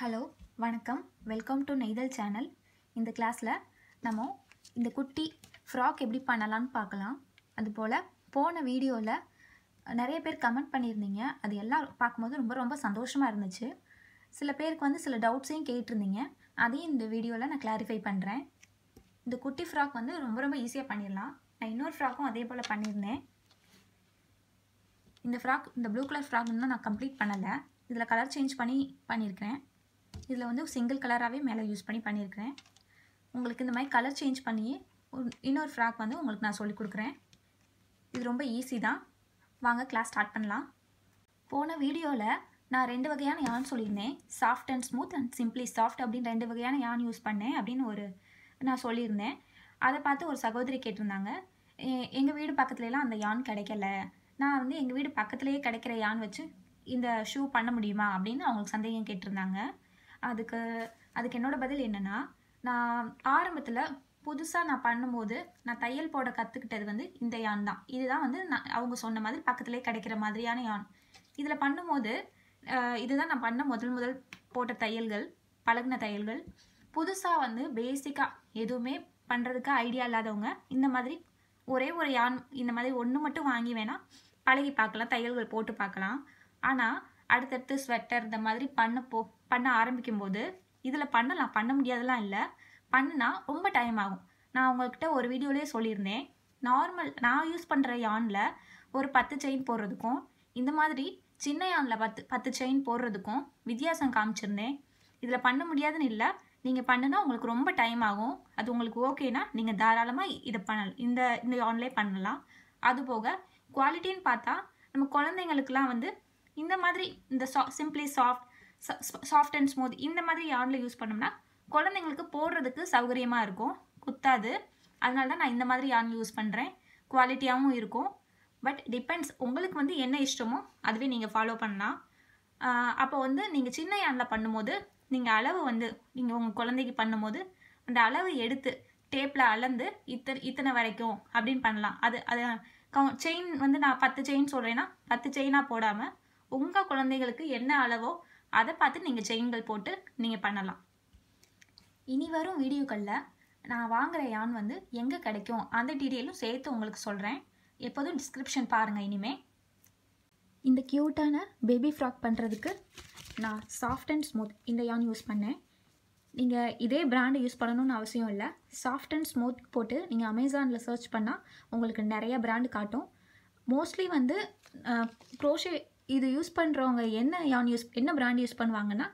Hello வணக்கம். Welcome to நெய்தல் channel இந்த கிளாஸில் நம்ம இந்த குட்டி ஃப்ராக் எப்படி பண்ணலான்னு பார்க்கலாம். அதுபோல் போன வீடியோவில் நிறைய பேர் கமெண்ட் பண்ணியிருந்தீங்க. அது எல்லாம் பார்க்கும்போது ரொம்ப ரொம்ப சந்தோஷமாக இருந்துச்சு. சில பேருக்கு வந்து சில டவுட்ஸையும் கேட்டிருந்தீங்க. அதையும் இந்த வீடியோவில் நான் கிளாரிஃபை பண்ணுறேன் இந்த குட்டி ஃப்ராக் வந்து ரொம்ப ரொம்ப ஈஸியாக பண்ணிடலாம். நான் இன்னொரு ஃப்ராக்கும் அதே போல் பண்ணியிருந்தேன். இந்த ஃப்ராக் இந்த ப்ளூ கலர் ஃப்ராக் இன்னும் நான் கம்ப்ளீட் பண்ணலை. இதில் கலர் சேஞ்ச் பண்ணி பண்ணியிருக்கிறேன். இதில் வந்து சிங்கிள் கலராகவே மேலே யூஸ் பண்ணி பண்ணியிருக்கிறேன். உங்களுக்கு இந்த மாதிரி கலர் சேஞ்ச் பண்ணி ஒரு- இன்னொரு ஃப்ராக் வந்து உங்களுக்கு நான் சொல்லிக் கொடுக்குறேன். இது ரொம்ப ஈஸி தான். வாங்க கிளாஸ் ஸ்டார்ட் பண்ணலாம். போன வீடியோவில் நான் ரெண்டு வகையான யான் சொல்லியிருந்தேன். Soft and smooth and simply soft அப்படின்னு ரெண்டு வகையான யான் யூஸ் பண்ணேன் அப்படின்னு ஒரு நான் சொல்லியிருந்தேன். அதை பார்த்து ஒரு சகோதரி கேட்டிருந்தாங்க. எங்கள் வீடு பக்கத்துலலாம் அந்த யான் கிடைக்கல. நான் வந்து எங்கள் வீடு பக்கத்துலேயே கிடைக்கிற யான் வச்சு இந்த ஷூ பண்ண முடியுமா? அப்படின்னு அவங்களுக்கு சந்தேகம் கேட்டிருந்தாங்க. அதுக்கு அதுக்கு என்னோட பதில் என்னென்னா நான் ஆரம்பத்தில் புதுசாக நான் பண்ணும்போது நான் தையல் போட கற்றுக்கிட்டது வந்து இந்த யான் தான். இதுதான் வந்து நான் அவங்க சொன்ன மாதிரி பக்கத்துலேயே கிடைக்கிற மாதிரியான யான். இதில் பண்ணும்போது இதுதான் நான் பண்ண முதல் முதல் போட்ட தையல்கள் பழகின தையல்கள். புதுசாக வந்து பேசிக்காக எதுவுமே பண்ணுறதுக்கு ஐடியா இல்லாதவங்க இந்த மாதிரி ஒரே ஒரு யான் இந்த மாதிரி ஒன்று மட்டும் வாங்கி வேணால் பழகி பார்க்கலாம் தையல்கள் போட்டு பார்க்கலாம். ஆனால் அடுத்தடுத்து ஸ்வெட்டர் இந்த மாதிரி பண்ண போ பண்ண ஆரம்பிக்கும் போது இதில் பண்ணலாம் பண்ண முடியாதெல்லாம் இல்லை. பண்ணுனா ரொம்ப டைம் ஆகும். நான் உங்கள்கிட்ட ஒரு வீடியோலேயே சொல்லியிருந்தேன். நார்மல் நான் யூஸ் பண்ணுற யானில் ஒரு பத்து செயின் போடுறதுக்கும் இந்த மாதிரி சின்ன யானில் பத்து பத்து செயின் போடுறதுக்கும் வித்தியாசம் காமிச்சிருந்தேன். இதில் பண்ண முடியாதுன்னு இல்லை. நீங்கள் பண்ணுனா உங்களுக்கு ரொம்ப டைம் ஆகும். அது உங்களுக்கு ஓகேனா நீங்கள் தாராளமாக இதை பண்ணலாம் இந்த இந்த ஆன்லேயே பண்ணலாம். அது போக குவாலிட்டின்னு பார்த்தா நம்ம குழந்தைங்களுக்குலாம் வந்து இந்த மாதிரி இந்த சா simply soft soft and smooth இந்த மாதிரி யானில் யூஸ் பண்ணோம்னா குழந்தைங்களுக்கு போடுறதுக்கு சௌகரியமாக இருக்கும். குத்தாது. அதனால தான் நான் இந்த மாதிரி யான் யூஸ் பண்ணுறேன் குவாலிட்டியாகவும் இருக்கும். பட் டிபெண்ட்ஸ் உங்களுக்கு வந்து என்ன இஷ்டமோ அதுவே நீங்கள் ஃபாலோ பண்ணலாம். அப்போ வந்து நீங்கள் சின்ன யானில் பண்ணும்போது நீங்கள் அளவு வந்து நீங்கள் உங்கள் குழந்தைக்கு பண்ணும்போது அந்த அளவு எடுத்து டேப்பில் அளந்து இத்தனை இத்தனை வரைக்கும் அப்படின்னு பண்ணலாம். அது அது செயின் வந்து நான் பத்து செயின் சொல்கிறேன்னா பத்து செயினாக போடாமல் உங்கள் குழந்தைகளுக்கு என்ன அளவோ அதை பார்த்து நீங்கள் செயின்கள் போட்டு நீங்கள் பண்ணலாம். இனி வரும் வீடியோக்களில் நான் வாங்குகிற யான் வந்து எங்கே கிடைக்கும்? அந்த டீட்டெயிலும் சேர்த்து உங்களுக்கு சொல்கிறேன் எப்போதும் டிஸ்கிரிப்ஷன் பாருங்கள் இனிமே. இந்த க்யூட்டான பேபி ஃப்ராக் பண்ணுறதுக்கு நான் சாஃப்ட் அண்ட் ஸ்மூத் இந்த யான் யூஸ் பண்ணேன். நீங்கள் இதே பிராண்டு யூஸ் பண்ணணும்னு அவசியம் இல்லை. சாஃப்ட் அண்ட் ஸ்மூத் போட்டு நீங்கள் அமேசானில் சர்ச் பண்ணால் உங்களுக்கு நிறைய பிராண்டு காட்டும். மோஸ்ட்லி வந்து க்ரோஷே இது யூஸ் பண்ணுறவங்க என்ன யான் யூஸ் என்ன பிராண்ட் யூஸ் பண்ணுவாங்கன்னா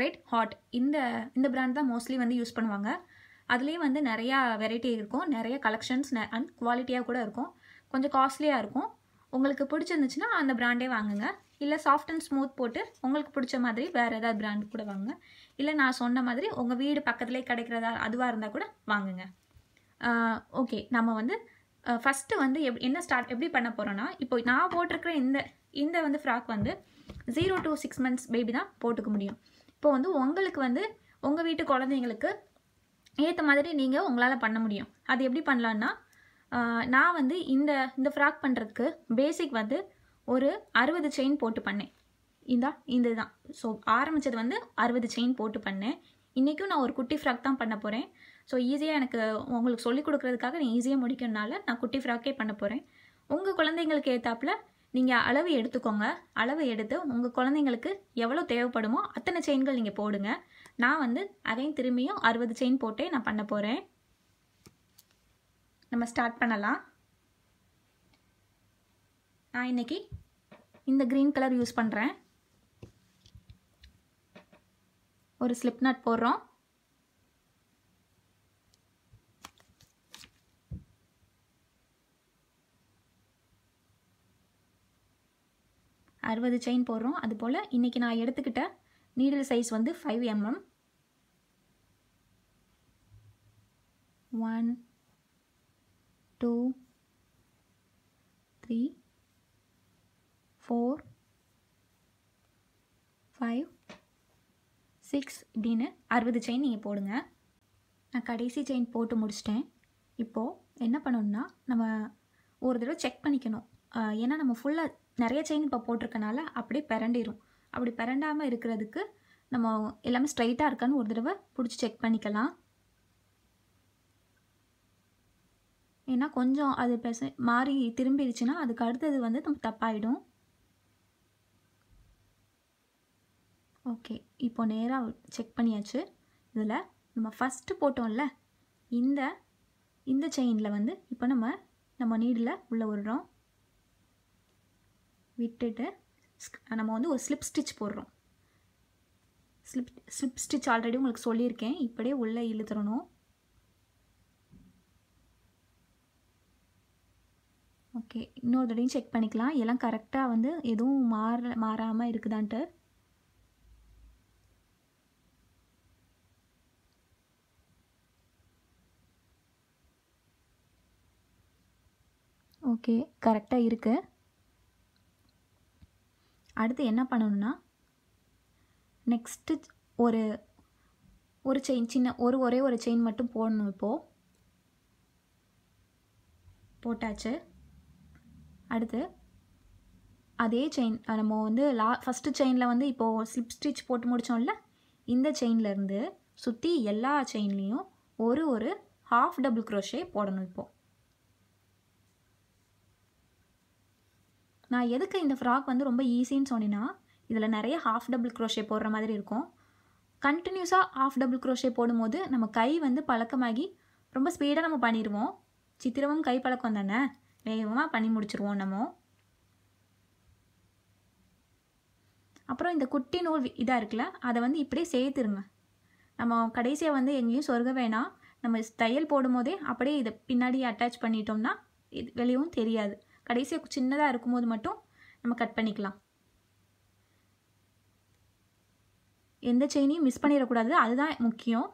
ரெட் ஹாட் இந்த இந்த பிராண்ட் தான் மோஸ்ட்லி வந்து யூஸ் பண்ணுவாங்க. அதுலேயும் வந்து நிறையா வெரைட்டி இருக்கும். நிறைய கலெக்ஷன்ஸ் அண்ட் குவாலிட்டியாக கூட இருக்கும். கொஞ்சம் காஸ்ட்லியாக இருக்கும். உங்களுக்கு பிடிச்சிருந்துச்சுன்னா அந்த பிராண்டே வாங்குங்க. இல்லை சாஃப்ட் அண்ட் ஸ்மூத் போட்டு உங்களுக்கு பிடிச்ச மாதிரி வேறு ஏதாவது பிராண்ட் கூட வாங்குங்க. இல்லை நான் சொன்ன மாதிரி உங்கள் வீடு பக்கத்துலேயே கிடைக்கிறதா அதுவாக இருந்தால் கூட வாங்குங்க. ஓகே நம்ம வந்து ஃபஸ்ட்டு வந்து எப் என்ன ஸ்டார்ட் எப்படி பண்ண போகிறோன்னா இப்போ நான் போட்டிருக்கிற இந்த இந்த வந்து ஃப்ராக் வந்து zero to six months baby தான் போட்டுக்க முடியும். இப்போ வந்து உங்களுக்கு வந்து உங்கள் வீட்டு குழந்தைங்களுக்கு ஏற்ற மாதிரி நீங்கள் உங்களால் பண்ண முடியும். அது எப்படி பண்ணலான்னா நான் வந்து இந்த இந்த ஃப்ராக் பண்ணுறதுக்கு பேசிக் வந்து ஒரு அறுபது செயின் போட்டு பண்ணேன். இந்தா இந்த தான் ஸோ ஆரம்பித்தது வந்து அறுபது செயின் போட்டு பண்ணேன். இன்றைக்கும் நான் ஒரு குட்டி ஃப்ராக் தான் பண்ண போகிறேன் ஸோ ஈஸியாக எனக்கு உங்களுக்கு சொல்லிக் கொடுக்குறதுக்காக நீ ஈஸியாக முடிக்கணுனால நான் குட்டி ஃப்ராக்கே பண்ண போகிறேன் உங்கள் குழந்தைங்களுக்கு ஏற்றாப்புல நீங்கள் அளவு எடுத்துக்கோங்க. அளவு எடுத்து உங்கள் குழந்தைங்களுக்கு எவ்வளோ தேவைப்படுமோ அத்தனை செயின்கள் நீங்கள் போடுங்க. நான் வந்து அதையும் திரும்பியும் அறுபது செயின் போட்டே நான் பண்ண போகிறேன் நம்ம ஸ்டார்ட் பண்ணலாம். நான் இன்னைக்கு இந்த க்ரீன் கலர் யூஸ் பண்ணுறேன் ஒரு ஸ்லிப் நட் போடுறோம். அறுபது செயின் போடுறோம். அதுபோல் இன்றைக்கி நான் எடுத்துக்கிட்ட நீடில் சைஸ் வந்து five mm one two three four five six இப்படின்னு அறுபது செயின் நீங்கள் போடுங்க. நான் கடைசி செயின் போட்டு முடிச்சிட்டேன். இப்போது என்ன பண்ணணும்னா நம்ம ஒரு தடவை செக் பண்ணிக்கணும். ஏன்னா நம்ம ஃபுல்லாக நிறைய செயின் இப்போ போட்டிருக்கனால அப்படியே பிறண்டிடும் அப்படி பிறண்டாமல் இருக்கிறதுக்கு நம்ம எல்லாமே ஸ்ட்ரைட்டாக இருக்கான்னு ஒரு தடவை பிடிச்சி செக் பண்ணிக்கலாம். ஏன்னா கொஞ்சம் அது பெச மாறி திரும்பிடுச்சுன்னா அதுக்கு அடுத்தது வந்து நம்ம தப்பாயிடும். ஓகே இப்போ நேராக செக் பண்ணியாச்சு. இதில் நம்ம ஃபஸ்ட்டு போட்டோம்ல இந்த இந்த செயினில் வந்து இப்போ நம்ம நம்ம நீடில் உள்ளே விடுறோம். விட்டுட்டு நம்ம வந்து ஒரு ஸ்லிப் ஸ்டிச் போடுறோம். ஸ்லிப் ஸ்லிப் ஸ்டிச் ஆல்ரெடி உங்களுக்கு சொல்லியிருக்கேன். இப்படியே உள்ளே இழுத்துடணும். ஓகே இன்னொரு தடையும் செக் பண்ணிக்கலாம். எல்லாம் கரெக்டாக வந்து எதுவும் மாற மாறாமல் இருக்குதான்ட்டு. ஓகே கரெக்டாக இருக்குது அடுத்து என்ன பண்ணணும்னா நெக்ஸ்ட்டு ஒரு ஒரு செயின் சின்ன ஒரு ஒரே ஒரு செயின் மட்டும் போடணும் இப்போது போட்டாச்சு. அடுத்து அதே செயின் நம்ம வந்து லா ஃபஸ்ட்டு செயினில் வந்து இப்போது ஸ்லிப் ஸ்டிச் போட்டு முடித்தோம்ல இந்த செயின்லேருந்து சுற்றி எல்லா செயின்லேயும் ஒரு ஒரு ஹாஃப் டபுள் க்ரோஷே போடணும் இப்போது நான் எதுக்கு இந்த ஃப்ராக் வந்து ரொம்ப ஈஸின்னு சொன்னேன்னா இதில் நிறைய ஹாஃப் டபுள் க்ரோஷே போடுற மாதிரி இருக்கும். கண்டினியூஸாக ஹாஃப் டபுள் க்ரோஷே போடும்போது நம்ம கை வந்து பழக்கமாகி ரொம்ப ஸ்பீடாக நம்ம பண்ணிடுவோம். சித்திரமும் கை பழக்கம் தானே? வேகமாக பண்ணி முடிச்சிருவோம் நம்ம. அப்புறம் இந்த குட்டி நூல் இதாக இருக்குல்ல அதை வந்து இப்படியே சேர்த்துருங்க. நம்ம கடைசியாக வந்து எங்கேயும் சொருக வேணாம். நம்ம தையல் போடும்போதே அப்படியே இதை பின்னாடி அட்டாச் பண்ணிட்டோம்னா இது வெளியவும் தெரியாது. கடைசியாக சின்னதாக இருக்கும்போது மட்டும் நம்ம கட் பண்ணிக்கலாம். எந்த செயினையும் மிஸ் பண்ணிடக்கூடாது. அதுதான் முக்கியம்.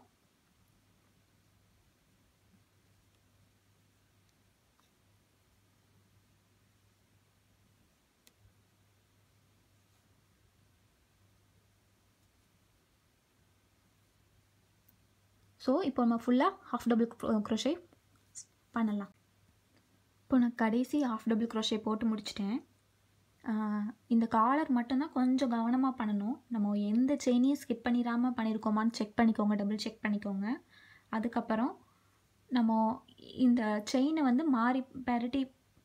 ஸோ இப்போ நம்ம ஃபுல்லாக ஹாஃப் டபுள் க்ரோஷே பண்ணலாம். இப்போ நான் கடைசி ஆஃப் டபுள் க்ரோஷே போட்டு முடிச்சிட்டேன். இந்த காலர் மட்டும்தான் கொஞ்சம் கவனமாக பண்ணணும். நம்ம எந்த செயினையும் ஸ்கிப் பண்ணிடாமல் பண்ணியிருக்கோமான்னு செக் பண்ணிக்கோங்க டபுள் செக் பண்ணிக்கோங்க. அதுக்கப்புறம் நம்ம இந்த செயினை வந்து மாறி பெரட்டி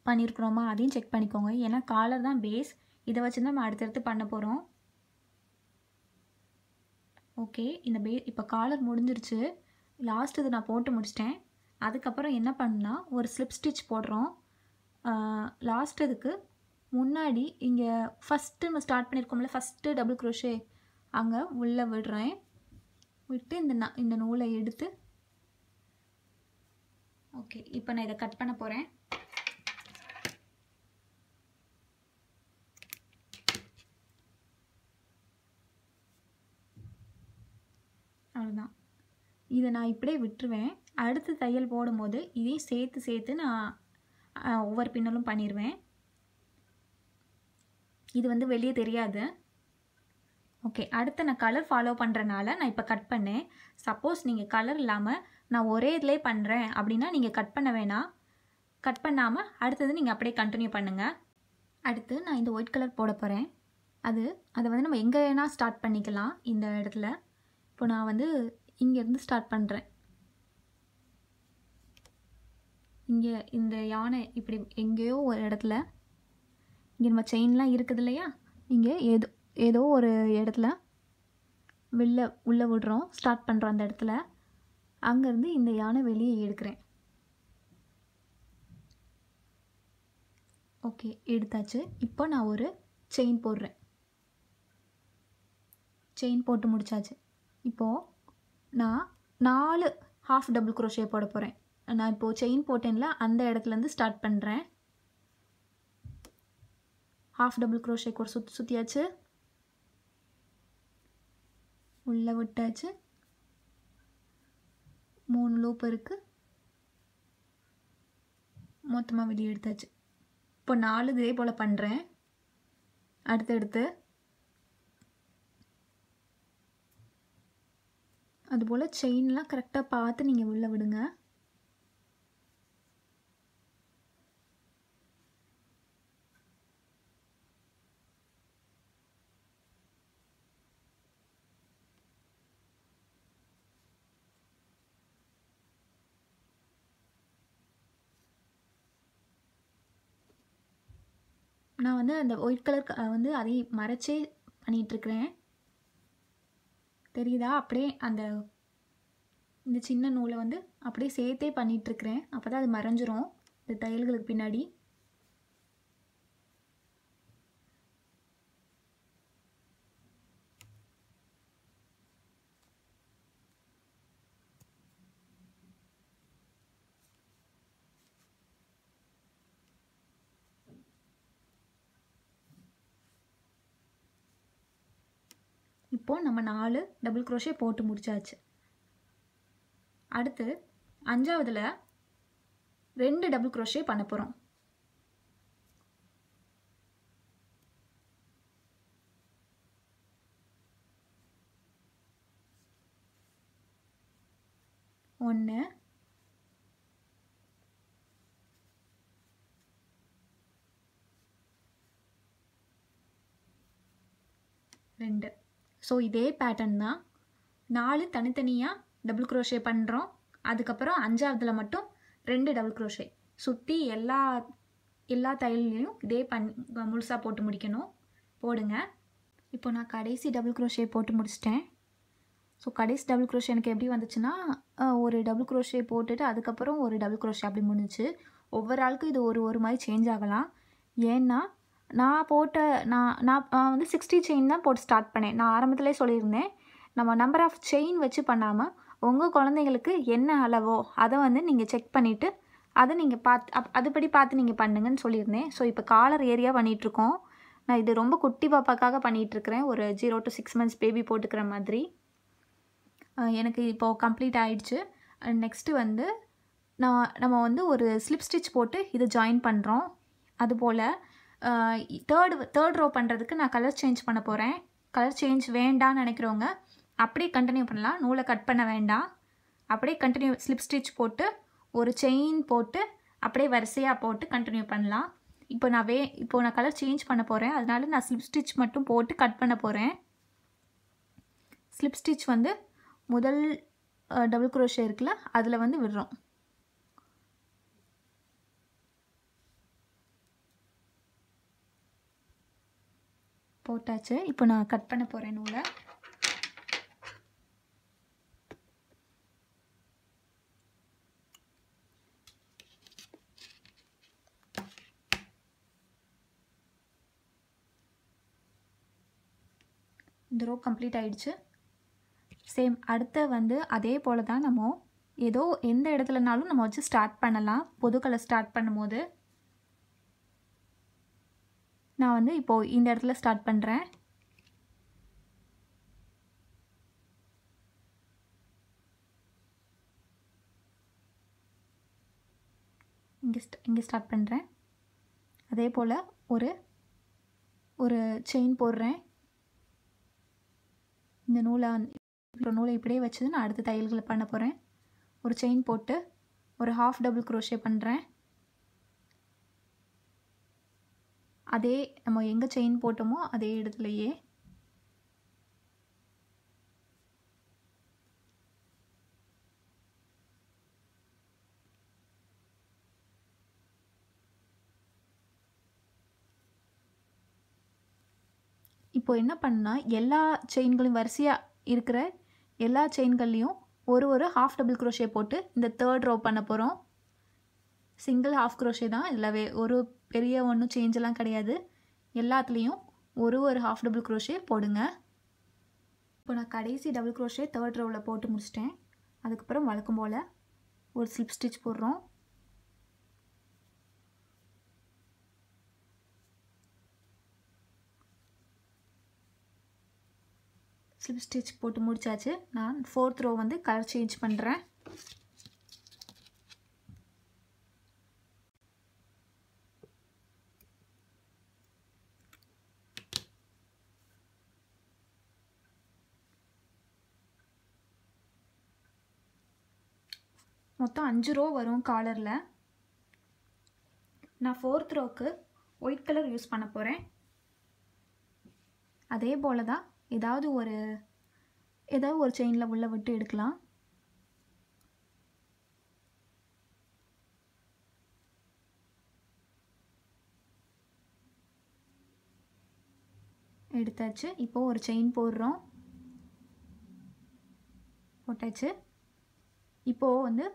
பண்ணியிருக்கிறோமா அதையும் செக் பண்ணிக்கோங்க. ஏன்னா காலர் தான் பேஸ் இதை வச்சு தான் நம்ம அடுத்தடுத்து பண்ண போகிறோம் ஓகே இந்த பே இப்போ காலர் முடிஞ்சிருச்சு. லாஸ்ட் இது நான் போட்டு முடிச்சிட்டேன். அதுக்கப்புறம் என்ன பண்ணால் ஒரு ஸ்லிப் ஸ்டிச் போடுறோம். லாஸ்ட் இதுக்கு முன்னாடி இங்கே ஃபஸ்ட்டு நம்ம ஸ்டார்ட் பண்ணியிருக்கோம்ல ஃபஸ்ட்டு டபுள் க்ரோஷே அங்கே உள்ளே விடுறேன். விட்டு இந்த ந இந்த நூலை எடுத்து ஓகே இப்போ நான் இதை கட் பண்ண போகிறேன் அவ்வளோதான் இதை நான் இப்படியே விட்டுருவேன். அடுத்து தையல் போடும்போது இதையும் சேர்த்து சேர்த்து நான் ஒவ்வொரு பின்னலும் பண்ணிடுவேன் இது வந்து வெளியே தெரியாது. ஓகே அடுத்து நான் கலர் ஃபாலோ பண்ணுறனால நான் இப்போ கட் பண்ணேன். சப்போஸ் நீங்கள் கலர் இல்லாமல் நான் ஒரே இதிலே பண்ணுறேன் அப்படின்னா நீங்கள் கட் பண்ண வேணாம். கட் பண்ணாமல் அடுத்தது நீங்கள் அப்படியே கண்டினியூ பண்ணுங்கள் அடுத்து நான் இந்த ஒயிட் கலர் போட போகிறேன் அது அதை வந்து நம்ம எங்கே வேணால் ஸ்டார்ட் பண்ணிக்கலாம் இந்த இடத்துல. இப்போ நான் வந்து இங்கேருந்து ஸ்டார்ட் பண்ணுறேன் இங்கே இந்த யானை இப்படி எங்கேயோ ஒரு இடத்துல இங்கே நம்ம செயின்லாம் இருக்குது இல்லையா? இங்கே ஏதோ ஏதோ ஒரு இடத்துல வெளில உள்ளே விடுறோம் ஸ்டார்ட் பண்ணுறோம் அந்த இடத்துல. அங்கேருந்து இந்த யானை வெளியே எடுக்கிறேன். ஓகே எடுத்தாச்சு. இப்போ நான் ஒரு செயின் போடுறேன். செயின் போட்டு முடிச்சாச்சு. இப்போது நான் நாலு ஹாஃப் டபுள் குரோஷே போட போகிறேன் நான் இப்போது செயின் போட்டேன்ல அந்த இடத்துலேருந்து ஸ்டார்ட் பண்ணுறேன் ஹாஃப் டபுள் குரோஷேக்கு ஒரு சுற்றி சுற்றியாச்சு உள்ளே விட்டாச்சு. மூணு லூப் இருக்குது மொத்தமாக வெளியே எடுத்தாச்சு. இப்போ நாலு இதே போல் பண்ணுறேன் அடுத்தடுத்து. அதுபோல் செயின்லாம் கரெக்டாக பார்த்து நீங்கள் உள்ளே விடுங்க. நான் வந்து அந்த ஒயிட் கலர் வந்து அதை மறைச்சே பண்ணிகிட்ருக்குறேன் தெரியுதா? அப்படியே அந்த இந்த சின்ன நூலை வந்து அப்படியே சேர்த்தே பண்ணிகிட்ருக்குறேன் அப்போ தான் அது மறைஞ்சிரும். இந்த தையல்களுக்கு பின்னாடி. இப்போது நம்ம நாலு டபுள் க்ரோஷே போட்டு முடிச்சாச்சு. அடுத்து அஞ்சாவதில் ரெண்டு டபுள் க்ரோஷே பண்ண போகிறோம் ஒன்று ரெண்டு. ஸோ இதே பேட்டர்ன் தான். நாலு தனித்தனியாக டபுள் க்ரோஷே பண்ணுறோம் அதுக்கப்புறம் அஞ்சாவதுல மட்டும் ரெண்டு டபுள் க்ரோஷே சுற்றி எல்லா எல்லா தையல்லையும் இதே பண் முழுசாக போட்டு முடிக்கணும். போடுங்க. இப்போ நான் கடைசி டபுள் க்ரோஷே போட்டு முடிச்சிட்டேன். ஸோ கடைசி டபுள் க்ரோஷே எனக்கு எப்படி வந்துச்சுன்னா ஒரு டபுள் க்ரோஷே போட்டுட்டு அதுக்கப்புறம் ஒரு டபுள் க்ரோஷே அப்படி முடிஞ்சுச்சு. ஒவ்வொரு ஆளுக்கும் இது ஒரு ஒரு மாதிரி சேஞ்ச் ஆகலாம். ஏன்னா நான் போட்ட நான் நான் வந்து சிக்ஸ்டி செயின் தான் போட்டு ஸ்டார்ட் பண்ணேன். நான் ஆரம்பத்திலே சொல்லியிருந்தேன் நம்ம நம்பர் ஆஃப் செயின் வச்சு பண்ணாமல் உங்கள் குழந்தைங்களுக்கு என்ன அளவோ அதை வந்து நீங்கள் செக் பண்ணிவிட்டு அதை நீங்கள் பார்த்து அப் அதுபடி பார்த்து நீங்கள் பண்ணுங்கன்னு சொல்லியிருந்தேன். ஸோ இப்போ காலர் ஏரியா பண்ணிகிட்ருக்கோம் நான் இது ரொம்ப குட்டி பாப்பாக்காக பண்ணிகிட்ருக்கிறேன் ஒரு zero to six months baby போட்டுக்கிற மாதிரி. எனக்கு இப்போது கம்ப்ளீட் ஆகிடுச்சு நெக்ஸ்ட்டு வந்து நான் நம்ம வந்து ஒரு ஸ்லிப் ஸ்டிச் போட்டு இதை ஜாயின் பண்ணுறோம் அதுபோல் தேர்டு தேர்ட் ரோ பண்ணுறதுக்கு நான் கலர் சேஞ்ச் பண்ண போகிறேன் கலர் சேஞ்ச் வேண்டாம்னு நினைக்கிறவங்க அப்படியே கண்டினியூ பண்ணலாம். நூலை கட் பண்ண வேண்டாம். அப்படியே கண்டினியூ ஸ்லிப் ஸ்டிச் போட்டு ஒரு செயின் போட்டு அப்படியே வரிசையாக போட்டு கண்டினியூ பண்ணலாம். இப்போ நான் வே இப்போ நான் கலர் சேஞ்ச் பண்ண போகிறேன் அதனால நான் ஸ்லிப் ஸ்டிச் மட்டும் போட்டு கட் பண்ண போகிறேன் ஸ்லிப் ஸ்டிச் வந்து முதல் டபுள் குரோஷே இருக்குல்ல அதில் வந்து விடுறோம். போட்டாச்சு. இப்போ நான் கட் பண்ண போகிறேன் நூலை. இந்த ரோ கம்ப்ளீட் ஆகிடுச்சு சேம் அடுத்த வந்து அதே போல் தான் நம்ம ஏதோ எந்த இடத்துலனாலும் நம்ம வச்சு ஸ்டார்ட் பண்ணலாம். பொது கலர் ஸ்டார்ட் பண்ணும்போது. நான் வந்து இப்போது இந்த இடத்துல ஸ்டார்ட் பண்ணுறேன் இங்கே இங்கே ஸ்டார்ட் பண்ணுறேன் அதே போல் ஒரு ஒரு செயின் போடுறேன். இந்த நூலை வந்து நூலை இப்படியே வச்சு நான் அடுத்த தையல்களை பண்ண போகிறேன் ஒரு செயின் போட்டு ஒரு ஹாஃப் டபுள் குரோஷே பண்ணுறேன் அதே நம்ம எங்கே செயின் போட்டோமோ அதே இடத்துலையே இப்போ என்ன பண்ணால் எல்லா செயின்களையும் வரிசையாக இருக்கிற எல்லா செயின்கள்லேயும் ஒரு ஒரு ஹாஃப் டபுள் குரோஷே போட்டு இந்த தேர்ட் ரோ பண்ண போகிறோம் சிங்கிள் ஹாஃப் குரோஷே தான். இதில் ஒரு பெரிய ஒன்றும் சேஞ்செல்லாம் கிடையாது. எல்லாத்துலேயும் ஒரு ஒரு ஹாஃப் டபுள் குரோஷே போடுங்க. இப்போ நான் கடைசி டபுள் குரோஷே தேர்ட் ரோவில் போட்டு முடிச்சிட்டேன். அதுக்கப்புறம் வழக்கம் போல் ஒரு ஸ்லிப் ஸ்டிச் போடுறோம். ஸ்லிப் ஸ்டிச் போட்டு முடிச்சாச்சு. நான் ஃபோர்த் ரோ வந்து கலர் சேஞ்ச் பண்ணுறேன் மொத்தம் அஞ்சு ரோ வரும் காலரில் நான் ஃபோர்த் ரோக்கு ஒயிட் கலர் யூஸ் பண்ண போகிறேன் அதே போல் தான் ஏதாவது ஒரு ஏதாவது ஒரு செயினில் உள்ளே விட்டு எடுக்கலாம். எடுத்தாச்சு. இப்போது ஒரு செயின் போடுறோம். போட்டாச்சு. இப்போது வந்து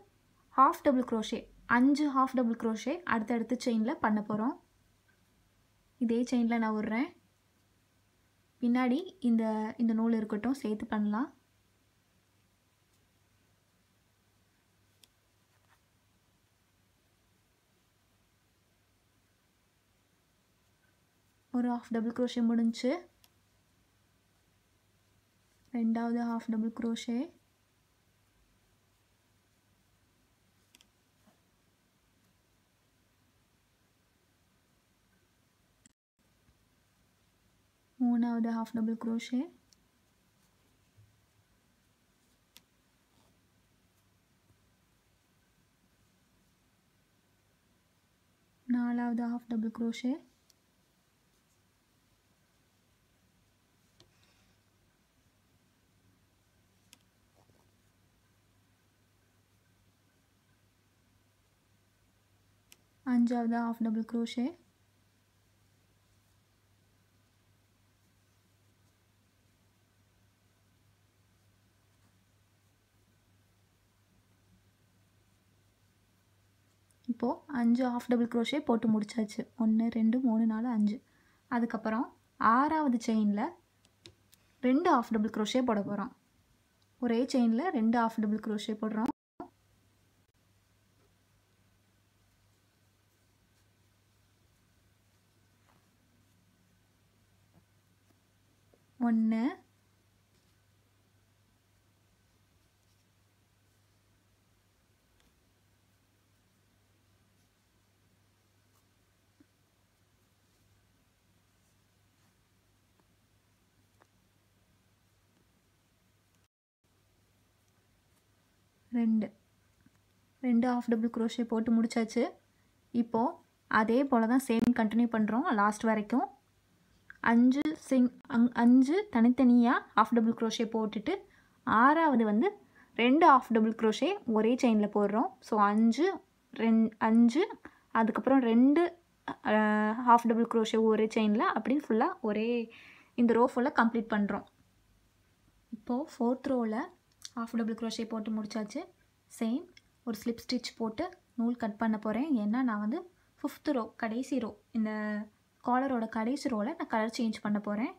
ஹாஃப் டபுள் க்ரோஷே அஞ்சு ஹாஃப் டபுள் க்ரோஷே அடுத்தடுத்து செயினில் பண்ண போகிறோம் இதே செயினில் நான் விட்றேன். பின்னாடி இந்த இந்த நூல் இருக்கட்டும் சேர்த்து பண்ணலாம். ஒரு ஹாஃப் டபுள் க்ரோஷே முடிஞ்சு ரெண்டாவது half double crochet the half double crochet. Now allow the half double crochet. And the half double crochet. இப்போது அஞ்சு ஆஃப் டபுள் க்ரோஷே போட்டு முடிச்சாச்சு. ஒன்று ரெண்டு மூணு நாலு அஞ்சு. அதுக்கப்புறம் ஆறாவது செயினில் ரெண்டு ஆஃப் டபுள் க்ரோஷே போட போகிறோம் ஒரே செயினில் ரெண்டு ஆஃப் டபுள் க்ரோஷே போடுறோம். ஒன்று ரெண்டு. ரெண்டு ஆஃப் டபுள் க்ரோஷே போட்டு முடிச்சாச்சு. இப்போது அதே போல் தான் சேம் கண்டினியூ பண்ணுறோம் லாஸ்ட் வரைக்கும். அஞ்சு சிங் அங் அஞ்சு தனித்தனியாக ஆஃப் டபுள் க்ரோஷே போட்டுட்டு ஆறாவது வந்து ரெண்டு ஆஃப் டபுள் க்ரோஷே ஒரே செயினில் போடுறோம். ஸோ அஞ்சு ரெண் அஞ்சு அதுக்கப்புறம் ரெண்டு ஹாஃப் டபுள் க்ரோஷே ஒரே செயினில் அப்படின்னு ஃபுல்லாக ஒரே இந்த ரோ ஃபுல்லாக கம்ப்ளீட் பண்ணுறோம் இப்போது ஃபோர்த் ரோவில் ஆஃப் டபுள் க்ரோஷே போட்டு முடிச்சாச்சு. சேம் ஒரு ஸ்லிப் ஸ்டிச் போட்டு நூல் கட் பண்ண போகிறேன் ஏன்னா நான் வந்து ஃபிஃப்த் ரோ கடைசி ரோ இந்த காலரோட கடைசி ரோவில் நான் கலர் சேஞ்ச் பண்ண போகிறேன்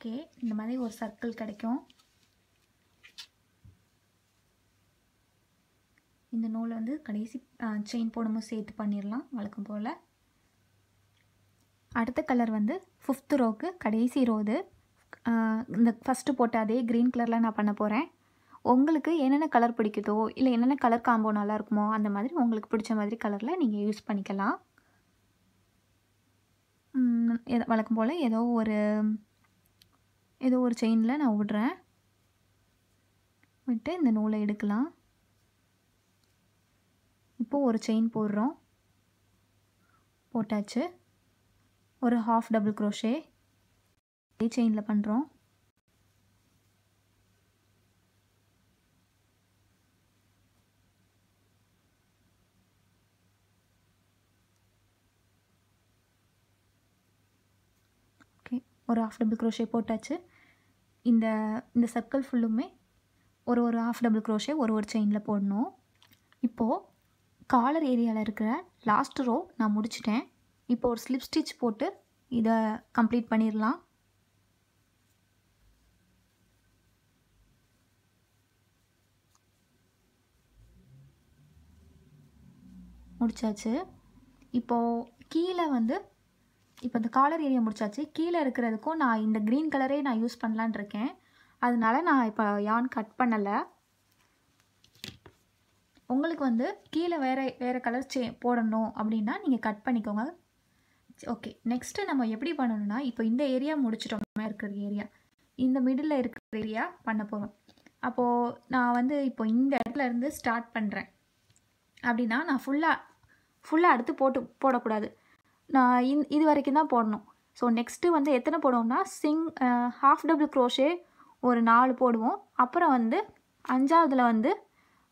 ஓகே இந்த மாதிரி ஒரு சர்க்கிள் கிடைக்கும். இந்த நூலை வந்து கடைசி செயின் போடும்போது சேர்த்து பண்ணிடலாம் வழக்கம் போல். அடுத்த கலர் வந்து ஃபிஃப்த் ரோக்கு கடைசி ரோது இந்த ஃபஸ்ட்டு போட்ட அதே க்ரீன் கலரில் நான் பண்ண போகிறேன் உங்களுக்கு என்னென்ன கலர் பிடிக்குதோ இல்லை என்னென்ன கலர் காம்போ நல்லா இருக்குமோ அந்த மாதிரி உங்களுக்கு பிடிச்ச மாதிரி கலரில் நீங்கள் யூஸ் பண்ணிக்கலாம். வழக்கம் போல் ஏதோ ஒரு ஏதோ ஒரு செயினில் நான் விடுறேன். விட்டு இந்த நூலை எடுக்கலாம். இப்போது ஒரு செயின் போடுறோம். போட்டாச்சு. ஒரு ஹாஃப் டபுள் க்ரோஷே செயினில் பண்ணுறோம் ஓகே ஒரு ஆஃப் டபுள் க்ரோஷே போட்டாச்சு. இந்த இந்த சர்க்கிள் ஃபுல்லுமே ஒரு ஒரு ஆஃப் டபுள் க்ரோஷே ஒரு ஒரு செயினில் போடணும். இப்போது காலர் ஏரியாவில் இருக்கிற லாஸ்ட் ரோ நான் முடிச்சிட்டேன். இப்போ ஒரு ஸ்லிப் ஸ்டிச் போட்டு இதை கம்ப்ளீட் பண்ணிடலாம். முடிச்சாச்சு. இப்போது கீழே வந்து இப்போ இந்த காலர் ஏரியா முடிச்சாச்சு. கீழே இருக்கிறதுக்கும் நான் இந்த க்ரீன் கலரே நான் யூஸ் பண்ணலான் இருக்கேன். அதனால நான் இப்போ யான் கட் பண்ணலை. உங்களுக்கு வந்து கீழே வேறு வேறு கலர் சே போடணும் அப்படின்னா நீங்கள் கட் பண்ணிக்கோங்க. ஓகே நெக்ஸ்ட்டு நம்ம எப்படி பண்ணணும்னா இப்போ இந்த ஏரியா முடிச்சிட்டோம் இருக்கிற ஏரியா இந்த மிடில் இருக்கிற ஏரியா பண்ண போகிறோம் அப்போது நான் வந்து இப்போ இந்த இடத்துல இருந்து ஸ்டார்ட் பண்ணுறேன் அப்படின்னா நான் ஃபுல்லாக ஃபுல்லாக அடுத்து போட்டு போடக்கூடாது. நான் இந் இது வரைக்கும் தான் போடணும். ஸோ நெக்ஸ்ட்டு வந்து எத்தனை போடுவோம்னா சிங் ஹாஃப் டபுள் க்ரோஷே ஒரு நாலு போடுவோம். அப்புறம் வந்து அஞ்சாவதில் வந்து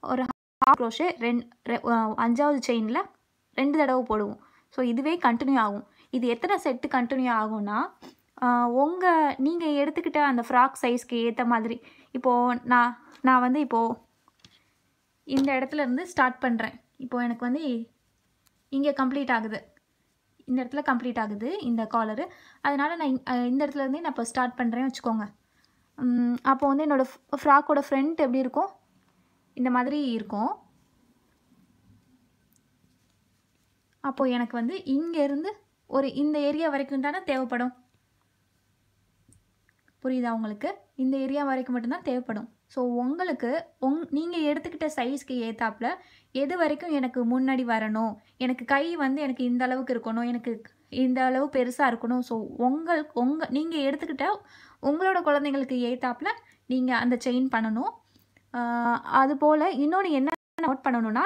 ஒரு ஹாஃப் க்ரோஷே ரெண் ரெ- அஞ்சாவது செயினில் ரெண்டு தடவை போடுவோம். ஸோ இதுவே கண்டினியூ ஆகும். இது எத்தனை செட்டு கண்டினியூ ஆகும்னா உங்கள் நீங்கள் எடுத்துக்கிட்ட அந்த ஃப்ராக் சைஸ்க்கு ஏற்ற மாதிரி. இப்போது நான் நான் வந்து இப்போது இந்த இடத்துல இருந்து ஸ்டார்ட் பண்ணுறேன் இப்போது எனக்கு வந்து இங்கே கம்ப்ளீட் ஆகுது. இந்த இடத்துல கம்ப்ளீட் ஆகுது இந்த காலரு அதனால் நான் இந்த இடத்துல இருந்தே நான் இப்போ ஸ்டார்ட் பண்ணுறேன்னு வச்சுக்கோங்க. அப்போ வந்து என்னோடய ஃப்ராக்கோட ஃப்ரண்ட் எப்படி இருக்கும் இந்த மாதிரி இருக்கும். அப்போது எனக்கு வந்து இங்கேருந்து ஒரு இந்த ஏரியா வரைக்கும் தானே தேவைப்படும். புரியுதா உங்களுக்கு? இந்த ஏரியா வரைக்கும் மட்டும்தான் தேவைப்படும். ஸோ உங்களுக்கு உங் நீங்கள் எடுத்துக்கிட்ட சைஸ்க்கு ஏற்றாப்புல எது வரைக்கும் எனக்கு முன்னாடி வரணும்? எனக்கு கை வந்து எனக்கு இந்த அளவுக்கு இருக்கணும். எனக்கு இந்த அளவு பெருசாக இருக்கணும். ஸோ உங்கள் உங்கள் நீங்கள் எடுத்துக்கிட்ட உங்களோட குழந்தைங்களுக்கு ஏற்றாப்புல நீங்கள் அந்த செயின் பண்ணணும். அதுபோல் இன்னொன்று என்ன நோட் பண்ணணும்னா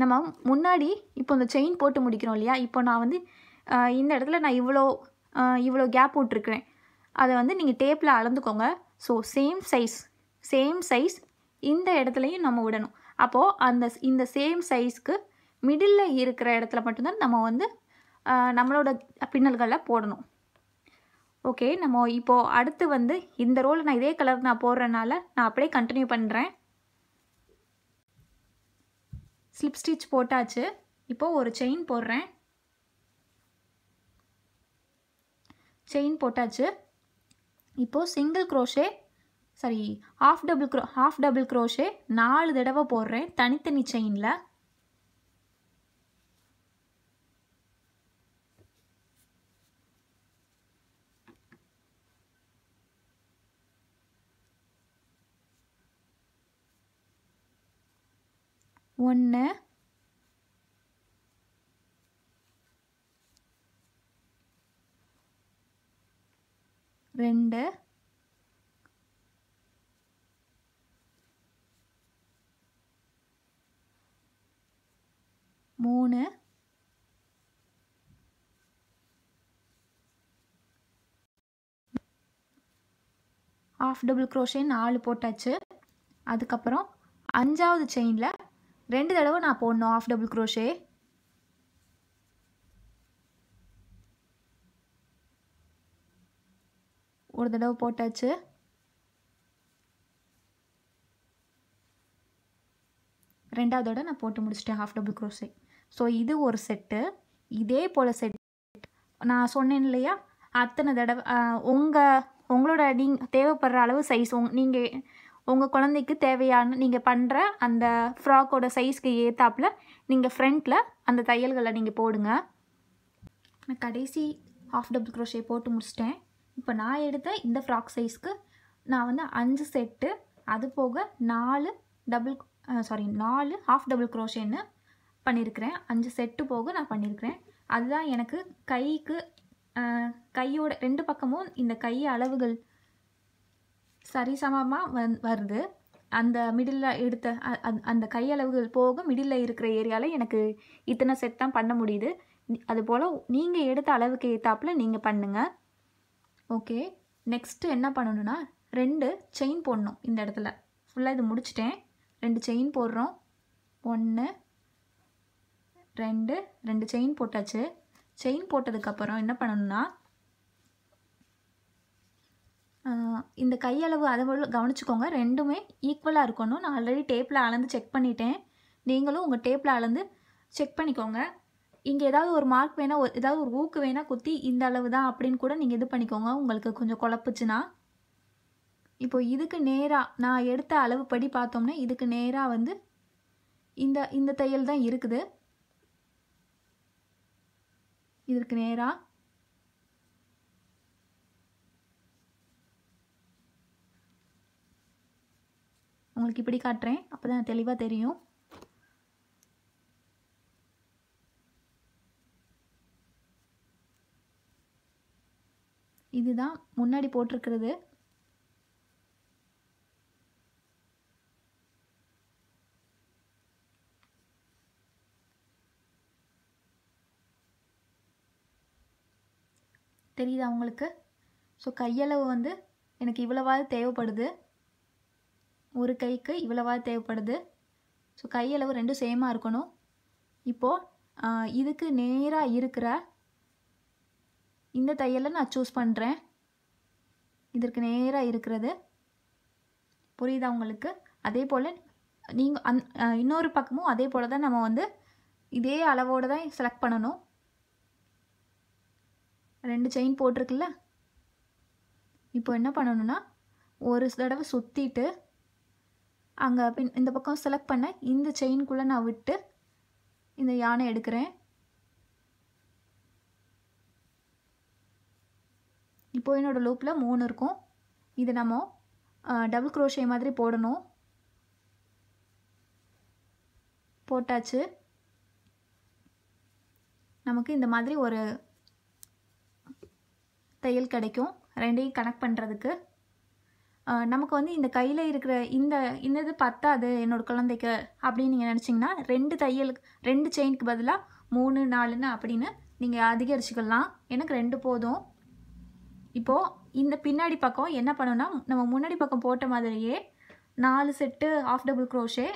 நம்ம முன்னாடி இப்போ இந்த செயின் போட்டு முடிக்கிறோம் இல்லையா? இப்போ நான் வந்து இந்த இடத்துல நான் இவ்வளோ இவ்வளோ கேப் விட்ருக்குறேன் அதை வந்து நீங்கள் டேப்பில் அளந்துக்கோங்க. So same size same size இந்த இடத்துலையும் நம்ம விடணும். அப்போது அந்த இந்த சேம் சைஸ்க்கு மிடில் இருக்கிற இடத்துல மட்டும்தான் நம்ம வந்து நம்மளோட பின்னல்களை போடணும். ஓகே நம்ம இப்போது அடுத்து வந்து இந்த ரோல் நான் இதே கலர் நான் போடுறனால நான் அப்படியே கண்டினியூ பண்ணுறேன் ஸ்லிப் ஸ்டிச் போட்டாச்சு. இப்போது ஒரு செயின் போடுறேன். செயின் போட்டாச்சு. இப்போது single crochet sorry half double grow half double crochet நாலு தடவை போடுறேன் தனித்தனி செயினில் ஒன்று ரெண்டு. மூணு. ஆஃப் டபுள் க்ரோஷே நாலு போட்டாச்சு. அதுக்கப்புறம் அஞ்சாவது செயினில் ரெண்டு தடவை நான் போடணும் ஆஃப் டபுள் க்ரோஷே ஒரு தடவை போட்டாச்சு. ரெண்டாவதோட நான் போட்டு முடிச்சிட்டேன் ஹாஃப் டபுள் க்ரோஷே ஸோ இது ஒரு செட்டு இதே போல் செட் நான் சொன்னேன் இல்லையா? அத்தனை தடவை உங்கள் உங்களோட நீங்கள் தேவைப்படுற அளவு சைஸ் உங் நீங்கள் உங்கள் குழந்தைக்கு தேவையான நீங்கள் பண்ணுற அந்த ஃப்ராக்கோட சைஸ்க்கு ஏற்றாப்புல நீங்கள் ஃப்ரண்ட்டில் அந்த தையல்களை நீங்கள் போடுங்க. நான் கடைசி ஹாஃப் டபுள் க்ரோஷே போட்டு முடிச்சிட்டேன். இப்போ நான் எடுத்த இந்த ஃப்ராக் சைஸ்க்கு நான் வந்து அஞ்சு செட்டு அது போக நாலு டபுள் சாரி நாலு ஹாஃப் டபுள் க்ரோஷேன்னு பண்ணியிருக்கிறேன் அஞ்சு செட்டு போக நான் பண்ணியிருக்கிறேன் அதுதான் எனக்கு கைக்கு கையோட ரெண்டு பக்கமும் இந்த கை அளவுகள் சரிசமமாக வந் வருது. அந்த மிடில் எடுத்த அ- அந்த கையளவுகள் போக மிடில் இருக்கிற ஏரியாவில் எனக்கு இத்தனை செட் தான் பண்ண முடியுது. அதுபோல் நீங்கள் எடுத்த அளவுக்கு ஏற்றாப்புல நீங்கள் பண்ணுங்கள் ஓகே. நெக்ஸ்ட்டு என்ன பண்ணணும்னா ரெண்டு செயின் போடணும் இந்த இடத்துல. ஃபுல்லாக இது முடிச்சிட்டேன். ரெண்டு செயின் போடுறோம். ஒன்று ரெண்டு ரெண்டு செயின் போட்டாச்சு. செயின் போட்டதுக்கப்புறம் என்ன பண்ணணும்னா இந்த கையளவு அதை கவனிச்சுக்கோங்க. ரெண்டுமே ஈக்குவலாக இருக்கணும். நான் ஆல்ரெடி டேப்பில் அளந்து செக் பண்ணிட்டேன். நீங்களும் உங்கள் டேப்பில் அளந்து செக் பண்ணிக்கோங்க. இங்கே ஏதாவது ஒரு மார்க் வேணால் ஒரு ஏதாவது ஒரு ஊக்கு வேணால் குத்தி இந்த அளவு தான் அப்படின்னு கூட நீங்கள் இது பண்ணிக்கோங்க. உங்களுக்கு கொஞ்சம் குழப்புச்சுன்னா. இப்போ இதுக்கு நேராக நான் எடுத்த அளவுப்படி பார்த்தோம்னா இதுக்கு நேராக வந்து இந்த இந்த தையல் தான் இருக்குது. இதற்கு நேராக உங்களுக்கு இப்படி காட்டுறேன். அப்போ தான் தெளிவாக தெரியும். இதுதான் முன்னாடி போட்டிருக்கிறது. தெரியுதா உங்களுக்கு ஸோ கையளவு வந்து எனக்கு இவ்வளவாது தேவைப்படுது. ஒரு கைக்கு இவ்வளவாது தேவைப்படுது. ஸோ கையளவு ரெண்டும் சேமாக இருக்கணும். இப்போது இதுக்கு நேராக இருக்கிற இந்த தையலை நான் சூஸ் பண்ணுறேன் இதற்கு நேராக இருக்கிறது. புரியுதா உங்களுக்கு? அதே போல் நீங்கள் அந் இன்னொரு பக்கமும் அதே போல் தான் நம்ம வந்து இதே அளவோடு தான் செலக்ட் பண்ணணும். ரெண்டு செயின் போட்டிருக்குல்ல? இப்போ என்ன பண்ணணும்னா ஒரு தடவை சுற்றிட்டு அங்கே பின் இந்த பக்கம் செலக்ட் பண்ண இந்த செயின்குள்ளே நான் விட்டு இந்த யானை எடுக்கிறேன். இப்போ என்னோடய லூப்பில் மூணு இருக்கும். இது நம்ம டபுள் க்ரோஷே மாதிரி போடணும். போட்டாச்சு. நமக்கு இந்த மாதிரி ஒரு தையல் கிடைக்கும். ரெண்டையும் கனெக்ட் பண்ணுறதுக்கு நமக்கு வந்து இந்த கையில் இருக்கிற இந்த இந்த இது பத்தாது என்னோட குழந்தைக்கு அப்படின்னு நீங்கள் நினச்சிங்கன்னா ரெண்டு தையலுக்கு ரெண்டு செயினுக்கு பதிலாக மூணு நாலுன்னு அப்படின்னு நீங்கள் அதிகரிச்சுக்கலாம். எனக்கு ரெண்டு போதும். இப்போது இந்த பின்னாடி பக்கம் என்ன பண்ணோன்னா நம்ம முன்னாடி பக்கம் போட்ட மாதிரியே நாலு set half double crochet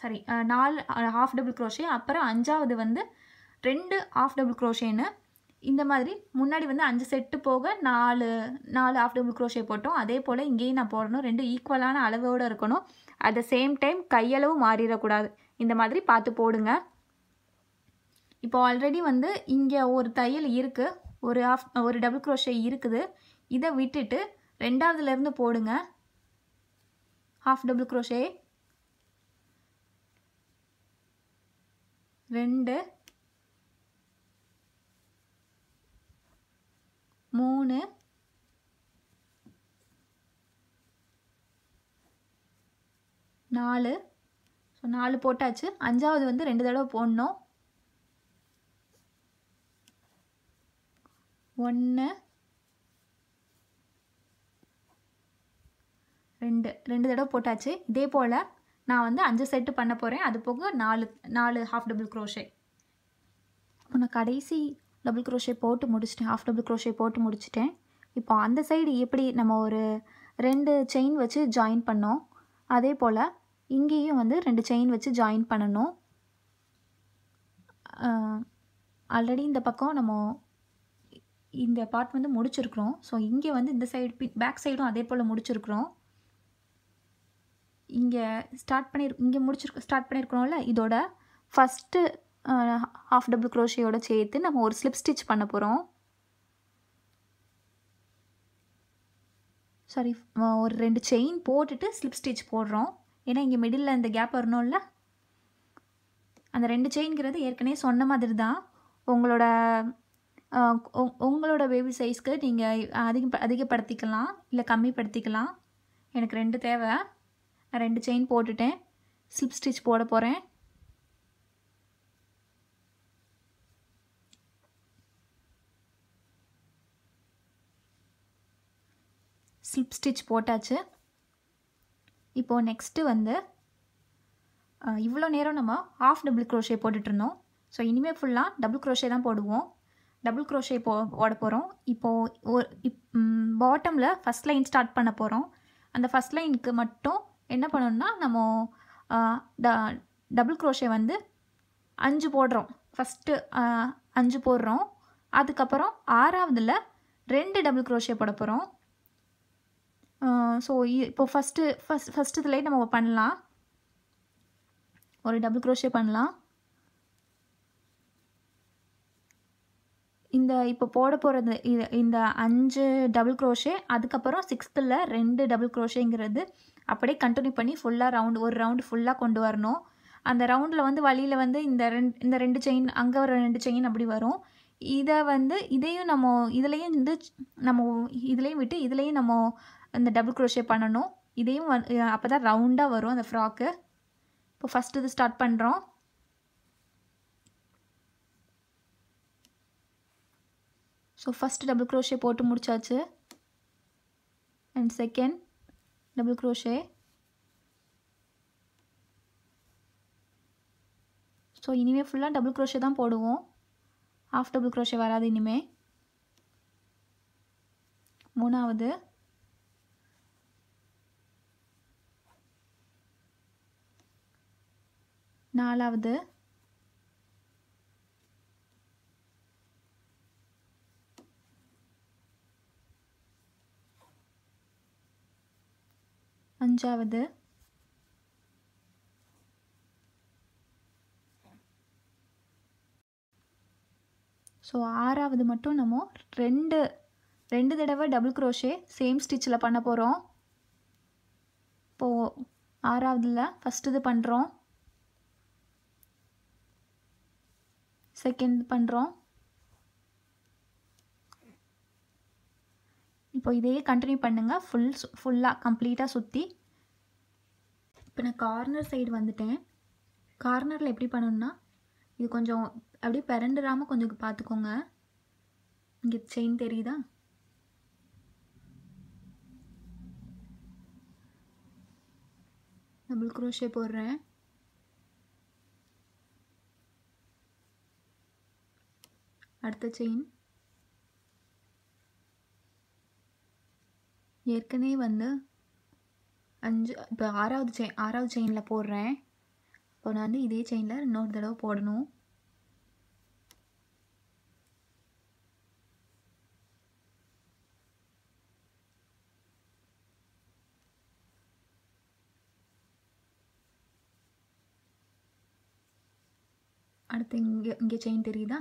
sorry நாலு ஆஃப் டபுள் க்ரோஷே அப்புறம் அஞ்சாவது வந்து ரெண்டு ஆஃப் டபுள் க்ரோஷேன்னு இந்த மாதிரி முன்னாடி வந்து அஞ்சு செட்டு போக நாலு நாலு ஆஃப் டபுள் க்ரோஷே போட்டோம். அதே போல் இங்கேயும் நான் போடணும். ரெண்டு ஈக்குவலான அளவோடு இருக்கணும். அட் த சேம் டைம் கையளவு மாறிடக்கூடாது. இந்த மாதிரி பார்த்து போடுங்க. இப்போ ஆல்ரெடி வந்து இங்கே ஒரு தையல் இருக்குது ஒரு ஆஃப் ஒரு டபுள் க்ரோஷே இருக்குது. இதை விட்டுட்டு ரெண்டாவதுலேருந்து போடுங்க. ஹாஃப் டபுள் க்ரோஷே ரெண்டு மூணு. நாலு. ஸோ நாலு போட்டாச்சு. அஞ்சாவது வந்து ரெண்டு தடவை போடணும். ஒன்று ரெண்டு. ரெண்டு தடவை போட்டாச்சு. இதே போல் நான் வந்து அஞ்சு செட்டு பண்ண போகிறேன் அது போக நாலு நாலு ஹாஃப் டபுள் க்ரோஷே இப்போ நான் கடைசி டபுள் க்ரோஷே போட்டு முடிச்சிட்டேன். ஹாஃப் டபுள் க்ரோஷே போட்டு முடிச்சிட்டேன். இப்போ அந்த சைடு எப்படி நம்ம ஒரு ரெண்டு செயின் வச்சு ஜாயின் பண்ணோம்? அதே போல் இங்கேயும் வந்து ரெண்டு செயின் வச்சு ஜாயின் பண்ணணும். ஆல்ரெடி இந்த பக்கம் நம்ம இந்த பார்ட் வந்து முடிச்சிருக்கிறோம். ஸோ இங்கே வந்து இந்த சைடு பி பேக் சைடும் அதே போல் முடிச்சிருக்கிறோம். இங்கே ஸ்டார்ட் பண்ணி இங்கே முடிச்சிருக்க ஸ்டார்ட் பண்ணியிருக்கிறோம்ல இதோட ஃபஸ்ட்டு ஹாஃப் டபுள் க்ரோஷியோடு சேர்த்து நம்ம ஒரு ஸ்லிப் ஸ்டிச் பண்ண போகிறோம் சாரி ஒரு ரெண்டு செயின் போட்டுட்டு ஸ்லிப் ஸ்டிச் போடுறோம். ஏன்னா இங்கே மிடில் இந்த கேப் வரணும்ல. அந்த ரெண்டு செயின்கிறது ஏற்கனவே சொன்ன மாதிரி தான். உங்களோட உங்களோட பேபி சைஸ்க்கு நீங்கள் அதிக அதிகப்படுத்திக்கலாம் இல்லை கம்மிப்படுத்திக்கலாம். எனக்கு ரெண்டு தேவை. நான் ரெண்டு செயின் போட்டுட்டேன். ஸ்லிப் ஸ்டிச் போட போகிறேன் ஸ்லிப் ஸ்டிச் போட்டாச்சு. இப்போது நெக்ஸ்ட்டு வந்து இவ்வளோ நேரம் நம்ம ஆஃப் டபுள் க்ரோஷே போட்டுட்ருந்தோம் ஸோ இனிமேல் ஃபுல்லாக டபுள் க்ரோஷே தான் போடுவோம். டபுள் க்ரோஷே போ போட போகிறோம் இப்போது ஒரு இப் பாட்டமில் ஃபஸ்ட் லைன் ஸ்டார்ட் பண்ண போகிறோம் அந்த ஃபஸ்ட் லைனுக்கு மட்டும் என்ன பண்ணணும்னா நம்ம ட டபுள் க்ரோஷே வந்து அஞ்சு போடுறோம். ஃபஸ்ட்டு அஞ்சு போடுறோம். அதுக்கப்புறம் ஆறாவதில் ரெண்டு டபுள் க்ரோஷே போட போகிறோம் ஸோ இப்போ ஃபஸ்ட்டு ஃபஸ்ட் ஃபஸ்ட்டு இதுலேயே நம்ம பண்ணலாம். ஒரு டபுள் க்ரோஷே பண்ணலாம். இந்த இப்போ போட போகிறது இது இந்த அஞ்சு டபுள் க்ரோஷே அதுக்கப்புறம் சிக்ஸ்த்தில் ரெண்டு டபுள் க்ரோஷேங்கிறது அப்படியே கண்டினியூ பண்ணி ஃபுல்லாக ரவுண்டு ஒரு ரவுண்டு ஃபுல்லாக கொண்டு வரணும். அந்த ரவுண்டில் வந்து வழியில் வந்து இந்த ரெண்டு இந்த ரெண்டு செயின் அங்கே வர ரெண்டு செயின் அப்படி வரும். இதை வந்து இதையும் நம்ம இதுலேயும் வந்து நம்ம இதுலேயும் விட்டு இதுலேயும் நம்ம அந்த டபுள் க்ரோஷே பண்ணணும். இதையும் அப்போ தான் ரவுண்டாக வரும் அந்த ஃப்ராக்கு இப்போ ஃபஸ்ட்டு இது ஸ்டார்ட் பண்ணுறோம் ஸோ ஃபஸ்ட் டபுள் க்ரோஷே போட்டு முடிச்சாச்சு. And second double crochet so இனிமேல் ஃபுல்லாக டபுள் க்ரோஷே தான் போடுவோம். ஆஃப் டபுள் க்ரோஷே வராது இனிமேல் மூணாவது. நாலாவது. அஞ்சாவது. ஸோ ஆறாவது மட்டும் நம்ம ரெண்டு ரெண்டு தடவை டபுள் க்ரோஷே சேம் ஸ்டிச்சில் பண்ண போகிறோம் இப்போது ஆறாவதில் ஃபஸ்ட்டு இது பண்ணுறோம் செகண்ட் பண்ணுறோம் இப்போ இதையே கண்டினியூ பண்ணுங்கள் ஃபுல் ஃபுல்லாக கம்ப்ளீட்டாக சுற்றி இப்போ நான் கார்னர் சைடு வந்துட்டேன். கார்னரில் எப்படி பண்ணணும்னா இது கொஞ்சம் அப்படியே பிறண்டுறாமல் கொஞ்சம் பார்த்துக்கோங்க. இங்கே செயின் தெரியுதா? டபுள் குரோஷே போடுறேன். அடுத்த செயின் ஏற்கனவே வந்து அஞ்சு இப்போ ஆறாவது செயின் ஆறாவது செயினில் போடுறேன். இப்போ நான் வந்து இதே செயினில் இன்னொரு தடவை போடணும். அடுத்து இங்கே இங்கே செயின் தெரியுதா?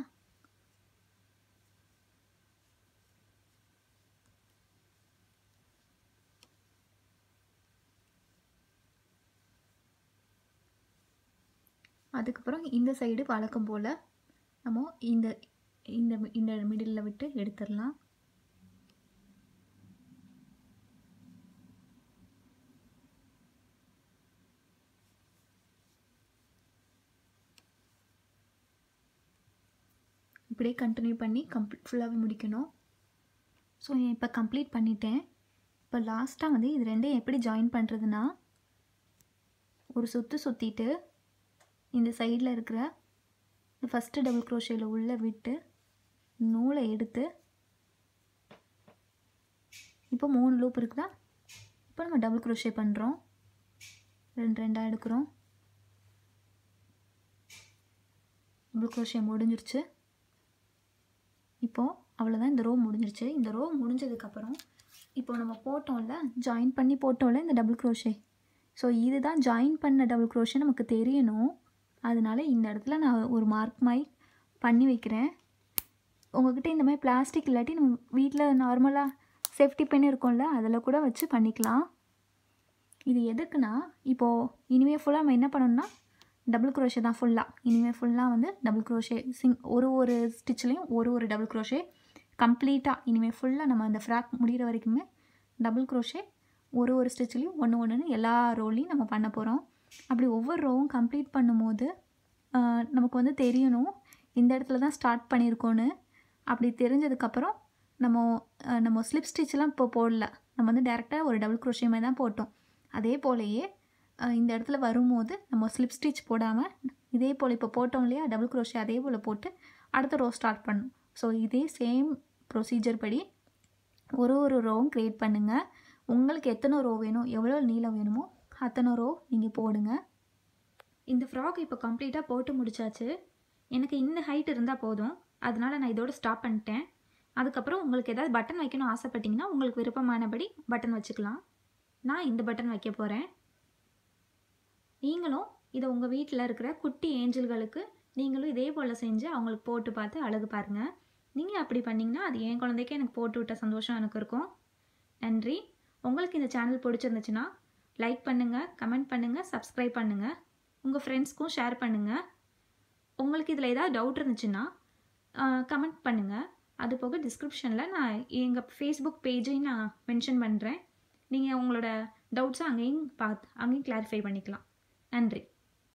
அதுக்கப்புறம் இந்த சைடு வழக்கம் போல் நம்ம இந்த இந்த இந்த மிடிலில் விட்டு எடுத்துடலாம். இப்படியே கண்டினியூ பண்ணி கம்ப்ளீட் ஃபுல்லாகவே முடிக்கணும். ஸோ இப்போ கம்ப்ளீட் பண்ணிட்டேன். இப்போ லாஸ்ட்டாக வந்து இது ரெண்டையும் எப்படி ஜாயின் பண்ணுறதுன்னா ஒரு சுற்று சுற்றிட்டு இந்த சைடில் இருக்கிற இந்த ஃபஸ்ட்டு டபுள் க்ரோஷேயில் உள்ளே விட்டு நூலை எடுத்து இப்போ மூணு லூப் இருக்குதா? இப்போ நம்ம டபுள் க்ரோஷே பண்ணுறோம் ரெண்டு ரெண்டாக எடுக்கிறோம். டபுள் க்ரோஷே முடிஞ்சிருச்சு. இப்போது அவ்வளோதான் இந்த ரோ முடிஞ்சிருச்சு. இந்த ரோ முடிஞ்சதுக்கப்புறம் இப்போ நம்ம போட்டோம்ல ஜாயின் பண்ணி போட்டோம்ல இந்த டபுள் க்ரோஷே ஸோ இதுதான் ஜாயின் பண்ண டபுள் க்ரோஷே நமக்கு தெரியணும். அதனால இந்த இடத்துல நான் ஒரு மார்க் மாதிரி பண்ணி வைக்கிறேன். உங்கள்கிட்ட இந்த மாதிரி பிளாஸ்டிக் இல்லாட்டி நம்ம வீட்டில் நார்மலாக சேஃப்டி பென் இருக்கும்ல அதில் கூட வச்சு பண்ணிக்கலாம். இது எதுக்குன்னா இப்போது இனிமேல் ஃபுல்லாக நம்ம என்ன பண்ணணும்னா டபுள் க்ரோஷே தான் ஃபுல்லாக இனிமேல் ஃபுல்லாக வந்து டபுள் க்ரோஷே சிங் ஒரு ஒரு ஸ்டிச்லேயும் ஒரு ஒரு டபுள் க்ரோஷே கம்ப்ளீட்டாக இனிமேல் ஃபுல்லாக நம்ம அந்த ஃப்ராக் முடிகிற வரைக்குமே டபுள் க்ரோஷே ஒரு ஒரு ஸ்டிச்லேயும் ஒன்று ஒன்றுன்னு எல்லா ரோல்லையும் நம்ம பண்ண போகிறோம் அப்படி ஒவ்வொரு ரோவும் கம்ப்ளீட் பண்ணும்போது நமக்கு வந்து தெரியணும் இந்த இடத்துல தான் ஸ்டார்ட் பண்ணியிருக்கோன்னு அப்படி தெரிஞ்சதுக்கப்புறம் நம்ம நம்ம ஸ்லிப் ஸ்டிச்லாம் இப்போ போடல. நம்ம வந்து டேரெக்டாக ஒரு டபுள் க்ரோஷே மாதிரி தான் போட்டோம். அதே போலயே இந்த இடத்துல வரும்போது நம்ம ஸ்லிப் ஸ்டிச் போடாமல் இதே போல் இப்போ போட்டோம் இல்லையா டபுள் க்ரோஷே அதே போல் போட்டு அடுத்த ரோ ஸ்டார்ட் பண்ணும். ஸோ இதே சேம் ப்ரொசீஜர் படி ஒரு ஒரு ரோவும் க்ரியேட் பண்ணுங்கள் உங்களுக்கு எத்தனை ரோ வேணும் எவ்வளோ நீளம் வேணுமோ அத்தனை ரோ நீங்கள் போடுங்க. இந்த ஃப்ராக் இப்போ கம்ப்ளீட்டாக போட்டு முடிச்சாச்சு. எனக்கு இந்த ஹைட் இருந்தால் போதும். அதனால் நான் இதோட ஸ்டாப் பண்ணிட்டேன். அதுக்கப்புறம் உங்களுக்கு ஏதாவது பட்டன் வைக்கணும் ஆசைப்பட்டிங்கன்னா உங்களுக்கு விருப்பமானபடி பட்டன் வச்சுக்கலாம். நான் இந்த பட்டன் வைக்க போகிறேன் நீங்களும் இதை உங்கள் வீட்டில் இருக்கிற குட்டி ஏஞ்சல்களுக்கு நீங்களும் இதே போல் செஞ்சு அவங்களுக்கு போட்டு பார்த்து அழகு பாருங்கள் நீங்கள் அப்படி பண்ணிங்கன்னா அது என் குழந்தைக்கே எனக்கு போட்டு விட்ட சந்தோஷம் எனக்கு இருக்கும். நன்றி. உங்களுக்கு இந்த சேனல் பிடிச்சிருந்துச்சுன்னா லைக் பண்ணுங்கள் கமெண்ட் பண்ணுங்கள் சப்ஸ்கிரைப் பண்ணுங்கள் உங்கள் ஃப்ரெண்ட்ஸ்க்கும் ஷேர் பண்ணுங்கள் உங்களுக்கு இதில் ஏதாவது டவுட் இருந்துச்சுன்னா கமெண்ட் பண்ணுங்கள் அது போக டிஸ்கிரிப்ஷனில் நான் எங்கள் ஃபேஸ்புக் பேஜையும் நான் மென்ஷன் பண்ணுறேன் நீங்கள் உங்களோட டவுட்ஸை அங்கேயும் பார்த்து அங்கேயும் கிளாரிஃபை பண்ணிக்கலாம். நன்றி.